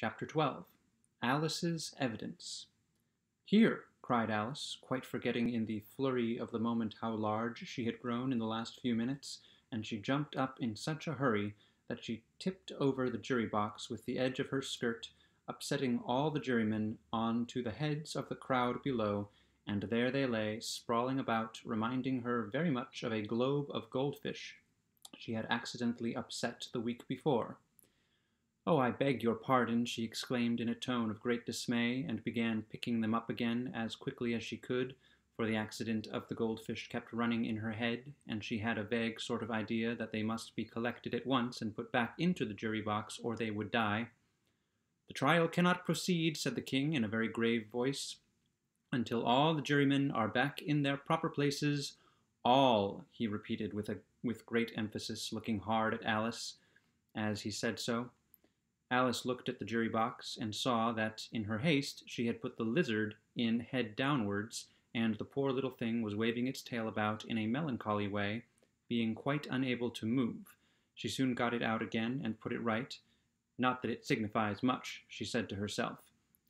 Chapter 12 Alice's Evidence. Here, cried Alice, quite forgetting in the flurry of the moment how large she had grown in the last few minutes, and she jumped up in such a hurry that she tipped over the jury box with the edge of her skirt, upsetting all the jurymen on to the heads of the crowd below, and there they lay, sprawling about, reminding her very much of a globe of goldfish she had accidentally upset the week before. Oh, I beg your pardon, she exclaimed in a tone of great dismay, and began picking them up again as quickly as she could, for the accident of the goldfish kept running in her head, and she had a vague sort of idea that they must be collected at once and put back into the jury box, or they would die. The trial cannot proceed, said the king in a very grave voice, until all the jurymen are back in their proper places. All, he repeated with, a, with great emphasis, looking hard at Alice as he said so. Alice looked at the jury box and saw that, in her haste, she had put the lizard in head downwards, and the poor little thing was waving its tail about in a melancholy way, being quite unable to move. She soon got it out again and put it right. Not that it signifies much, she said to herself.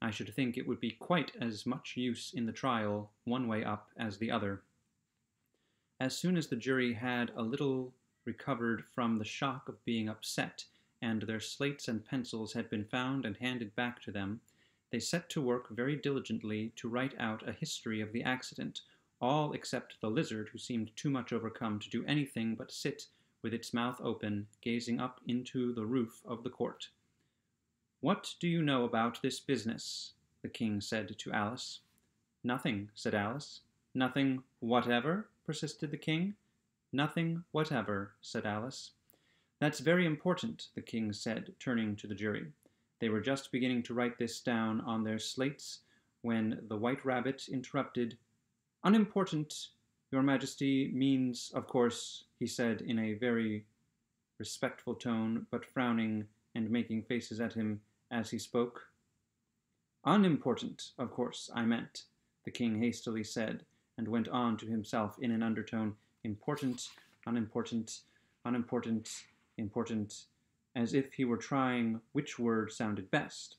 I should think it would be quite as much use in the trial one way up as the other. As soon as the jury had a little recovered from the shock of being upset, and their slates and pencils had been found and handed back to them, they set to work very diligently to write out a history of the accident, all except the lizard, who seemed too much overcome to do anything but sit with its mouth open, gazing up into the roof of the court. What do you know about this business? the king said to Alice. Nothing, said Alice. Nothing whatever? persisted the king. Nothing whatever, said Alice. That's very important, the king said, turning to the jury. They were just beginning to write this down on their slates when the white rabbit interrupted. Unimportant, your majesty, means, of course, he said in a very respectful tone, but frowning and making faces at him as he spoke. Unimportant, of course, I meant, the king hastily said, and went on to himself in an undertone. Important, unimportant, unimportant, important, as if he were trying which word sounded best.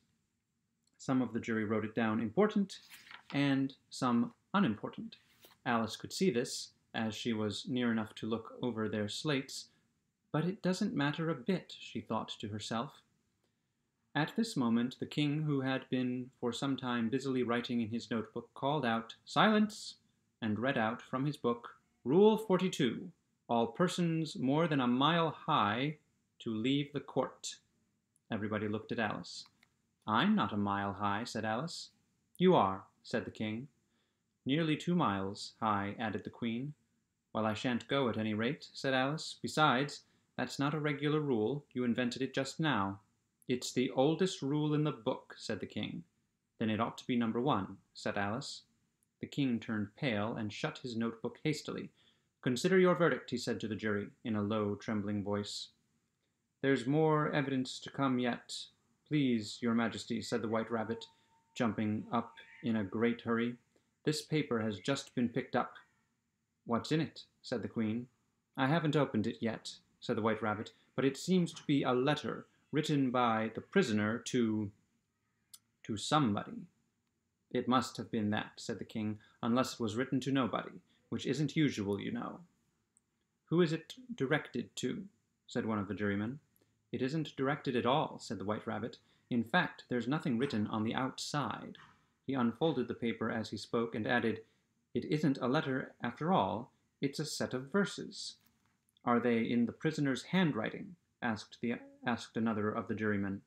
Some of the jury wrote it down important, and some unimportant. Alice could see this, as she was near enough to look over their slates, but it doesn't matter a bit, she thought to herself. At this moment, the king, who had been for some time busily writing in his notebook, called out, Silence! and read out from his book, Rule 42 all persons more than a mile high to leave the court. Everybody looked at Alice. I'm not a mile high, said Alice. You are, said the king. Nearly two miles high, added the queen. Well, I shan't go at any rate, said Alice. Besides, that's not a regular rule. You invented it just now. It's the oldest rule in the book, said the king. Then it ought to be number one, said Alice. The king turned pale and shut his notebook hastily. Consider your verdict, he said to the jury, in a low, trembling voice. There's more evidence to come yet. Please, your majesty, said the white rabbit, jumping up in a great hurry. This paper has just been picked up. What's in it? said the queen. I haven't opened it yet, said the white rabbit, but it seems to be a letter written by the prisoner to. to somebody. It must have been that, said the king, unless it was written to nobody which isn't usual, you know. Who is it directed to? said one of the jurymen. It isn't directed at all, said the white rabbit. In fact, there's nothing written on the outside. He unfolded the paper as he spoke and added, It isn't a letter after all, it's a set of verses. Are they in the prisoner's handwriting? asked, the, asked another of the jurymen.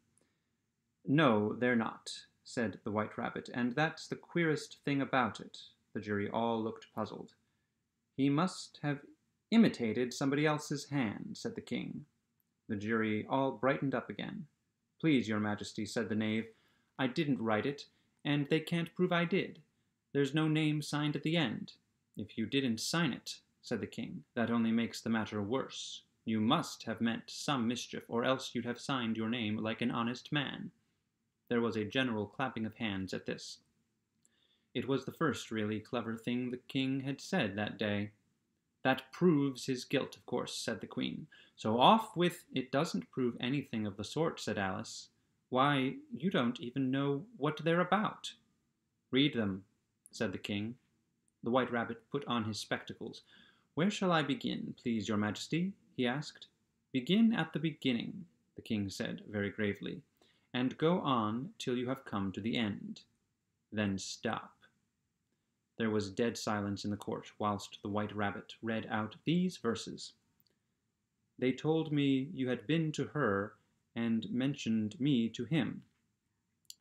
No, they're not, said the white rabbit, and that's the queerest thing about it. The jury all looked puzzled. He must have imitated somebody else's hand, said the king. The jury all brightened up again. Please, your majesty, said the knave, I didn't write it, and they can't prove I did. There's no name signed at the end. If you didn't sign it, said the king, that only makes the matter worse. You must have meant some mischief, or else you'd have signed your name like an honest man. There was a general clapping of hands at this. It was the first really clever thing the king had said that day. That proves his guilt, of course, said the queen. So off with it doesn't prove anything of the sort, said Alice. Why, you don't even know what they're about. Read them, said the king. The white rabbit put on his spectacles. Where shall I begin, please your majesty? he asked. Begin at the beginning, the king said very gravely, and go on till you have come to the end. Then stop. There was dead silence in the court whilst the white rabbit read out these verses. They told me you had been to her and mentioned me to him.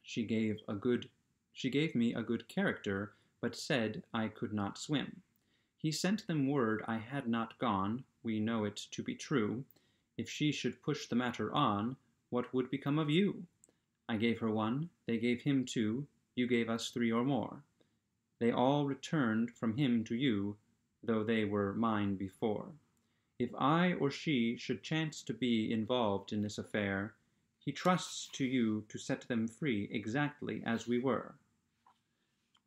She gave a good she gave me a good character, but said I could not swim. He sent them word I had not gone, we know it to be true. If she should push the matter on, what would become of you? I gave her one, they gave him two, you gave us three or more. They all returned from him to you, though they were mine before. If I or she should chance to be involved in this affair, he trusts to you to set them free exactly as we were.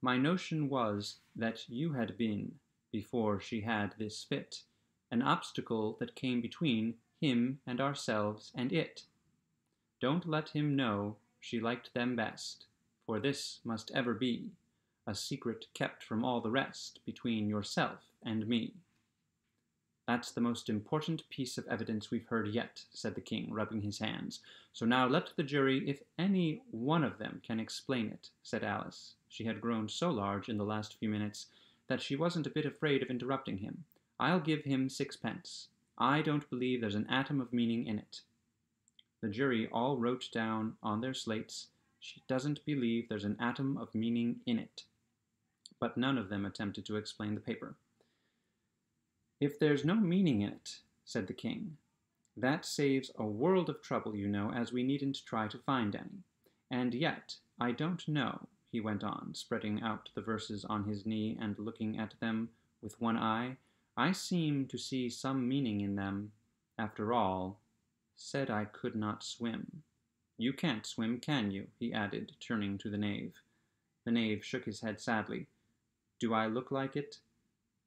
My notion was that you had been, before she had this fit, an obstacle that came between him and ourselves and it. Don't let him know she liked them best, for this must ever be a secret kept from all the rest between yourself and me. That's the most important piece of evidence we've heard yet, said the king, rubbing his hands. So now let the jury, if any one of them can explain it, said Alice. She had grown so large in the last few minutes that she wasn't a bit afraid of interrupting him. I'll give him sixpence. I don't believe there's an atom of meaning in it. The jury all wrote down on their slates, She doesn't believe there's an atom of meaning in it. But none of them attempted to explain the paper. If there's no meaning in it, said the king, that saves a world of trouble, you know, as we needn't try to find any. And yet, I don't know, he went on, spreading out the verses on his knee and looking at them with one eye, I seem to see some meaning in them. After all, said I could not swim. You can't swim, can you? he added, turning to the knave. The knave shook his head sadly. Do I look like it?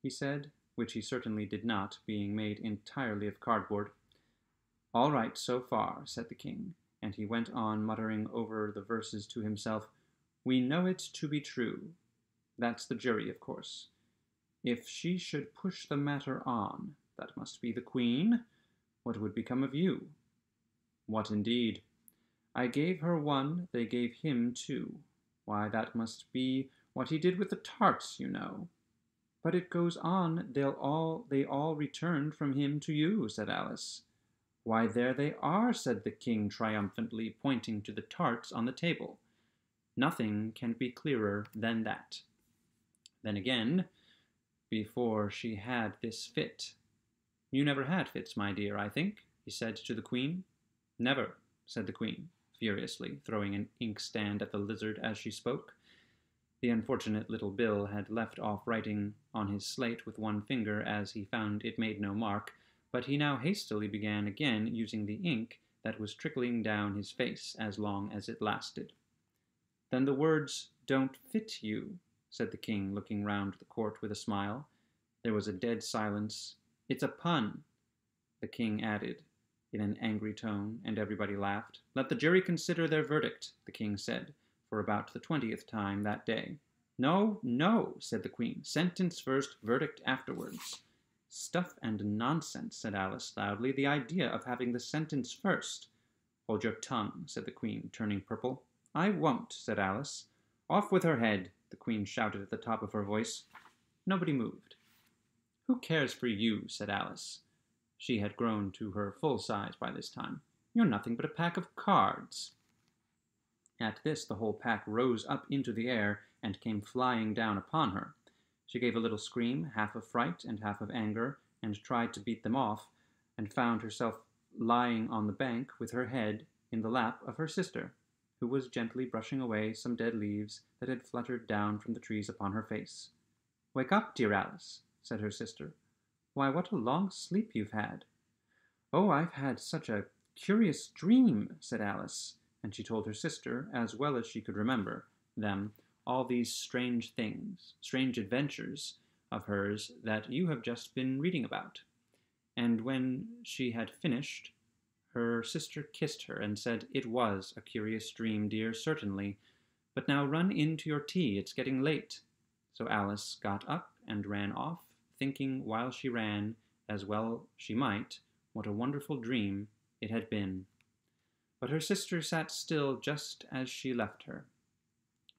he said which he certainly did not, being made entirely of cardboard. All right so far, said the king, and he went on muttering over the verses to himself, We know it to be true. That's the jury, of course. If she should push the matter on, that must be the queen. What would become of you? What indeed? I gave her one, they gave him two. Why, that must be what he did with the tarts, you know. But it goes on, they'll all they all returned from him to you, said Alice. Why, there they are, said the king triumphantly, pointing to the tarts on the table. Nothing can be clearer than that. Then again, before she had this fit. You never had fits, my dear, I think, he said to the queen. Never, said the queen, furiously, throwing an inkstand at the lizard as she spoke. The unfortunate little Bill had left off writing on his slate with one finger as he found it made no mark, but he now hastily began again using the ink that was trickling down his face as long as it lasted. Then the words don't fit you, said the king, looking round the court with a smile. There was a dead silence. It's a pun, the king added in an angry tone, and everybody laughed. Let the jury consider their verdict, the king said for about the twentieth time that day. No, no, said the queen. Sentence first, verdict afterwards. Stuff and nonsense, said Alice loudly. The idea of having the sentence first. Hold your tongue, said the queen, turning purple. I won't, said Alice. Off with her head, the queen shouted at the top of her voice. Nobody moved. Who cares for you, said Alice. She had grown to her full size by this time. You're nothing but a pack of cards. At this the whole pack rose up into the air and came flying down upon her. She gave a little scream, half of fright and half of anger, and tried to beat them off, and found herself lying on the bank with her head in the lap of her sister, who was gently brushing away some dead leaves that had fluttered down from the trees upon her face. Wake up, dear Alice, said her sister. Why, what a long sleep you've had. Oh, I've had such a curious dream, said Alice and she told her sister, as well as she could remember them, all these strange things, strange adventures of hers that you have just been reading about. And when she had finished, Her sister kissed her and said, It was a curious dream, dear, certainly, but now run in to your tea, it's getting late. So Alice got up and ran off, thinking while she ran, as well she might, what a wonderful dream it had been. But her sister sat still just as she left her,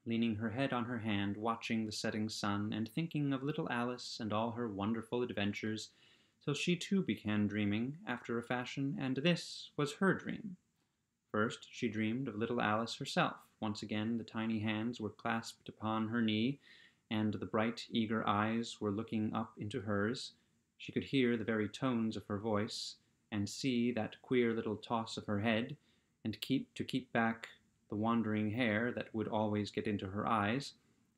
leaning her head on her hand, watching the setting sun, and thinking of little Alice and all her wonderful adventures, till she too began dreaming after a fashion, and this was her dream. First she dreamed of little Alice herself. Once again the tiny hands were clasped upon her knee, and the bright, eager eyes were looking up into hers. She could hear the very tones of her voice, and see that queer little toss of her head, and keep to keep back the wandering hair that would always get into her eyes.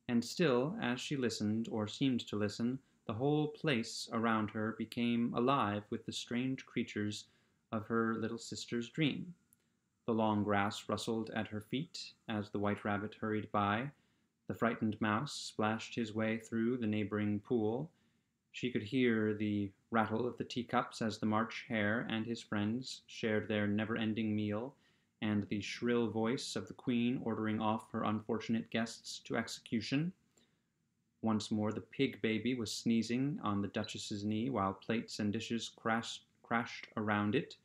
And still, as she listened, or seemed to listen, the whole place around her became alive with the strange creatures of her little sister's dream. The long grass rustled at her feet as the white rabbit hurried by. The frightened mouse splashed his way through the neighboring pool, she could hear the rattle of the teacups as the March Hare and his friends shared their never ending meal, and the shrill voice of the Queen ordering off her unfortunate guests to execution. Once more the pig baby was sneezing on the Duchess's knee while plates and dishes crashed, crashed around it.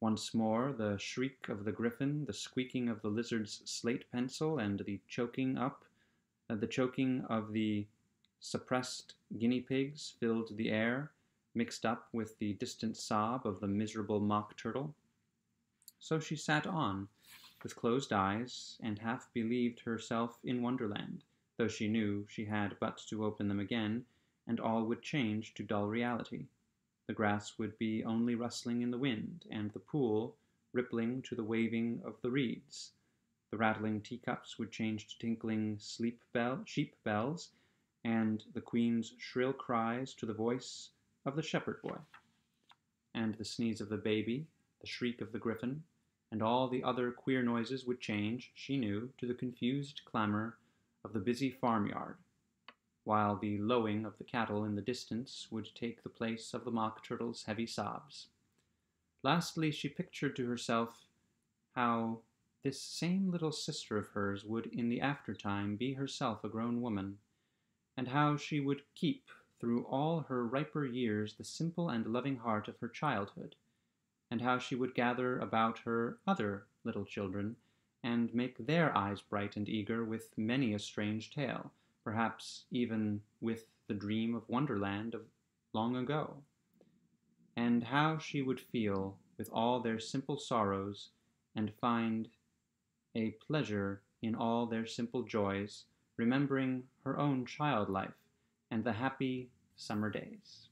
Once more the shriek of the Gryphon, the squeaking of the lizard's slate pencil, and the choking up, the choking of the Suppressed guinea pigs filled the air, mixed up with the distant sob of the miserable mock turtle. So she sat on, with closed eyes, and half believed herself in Wonderland, though she knew she had but to open them again, and all would change to dull reality. The grass would be only rustling in the wind, and the pool rippling to the waving of the reeds. The rattling teacups would change to tinkling sleep bell, sheep bells, and the queen's shrill cries to the voice of the shepherd boy, and the sneeze of the baby, the shriek of the Gryphon, and all the other queer noises would change, she knew, to the confused clamor of the busy farmyard, while the lowing of the cattle in the distance would take the place of the mock turtle's heavy sobs. Lastly, she pictured to herself how this same little sister of hers would in the aftertime be herself a grown woman and how she would keep through all her riper years the simple and loving heart of her childhood, and how she would gather about her other little children and make their eyes bright and eager with many a strange tale, perhaps even with the dream of Wonderland of long ago, and how she would feel with all their simple sorrows and find a pleasure in all their simple joys remembering her own child life and the happy summer days.